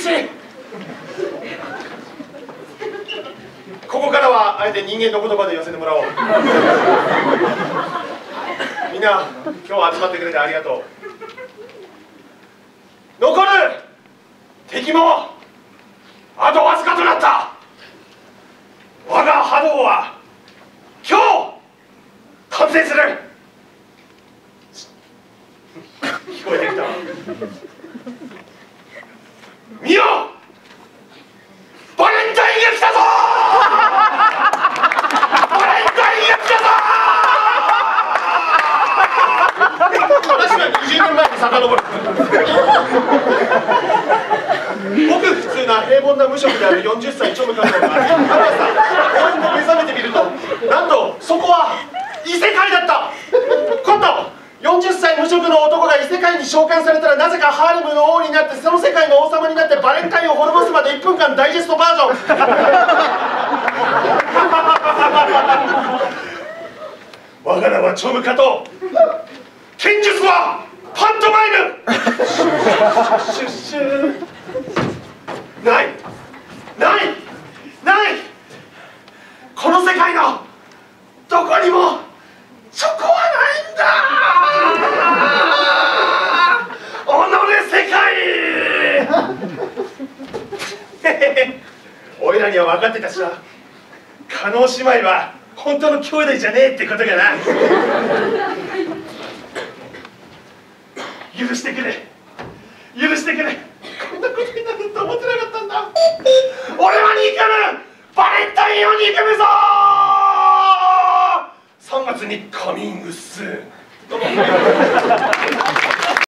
しいここからはあえて人間の言葉で寄せてもらおう。みんな今日集まってくれてありがとう。残る敵もあとわずかとなった。我が波動は今日完成する。聞こえてきた。見よ!バレンタインが来たぞバレンタインが来たぞ話は20年前に遡る僕普通な平凡な無職である40歳チョムカノがある朝公園で目覚めてみるとなんとそこは異世界だった今度40歳無職の男が異世界に召喚されたらなぜかハーレムの王になってその世界の王様になってバレンタインを滅ぼすまで1分間ダイジェストバージョン。我が名はチョムカと剣術はパントマイム。ない。ない。ない。この世界のどこにも おいらには分かってたしな。加納姉妹は本当の兄弟じゃねえってことがな。許してくれ。許してくれ。こんなことになると思ってなかったんだ。俺は憎むバレンタインを憎むぞ。3月にカミングスーン。どうも。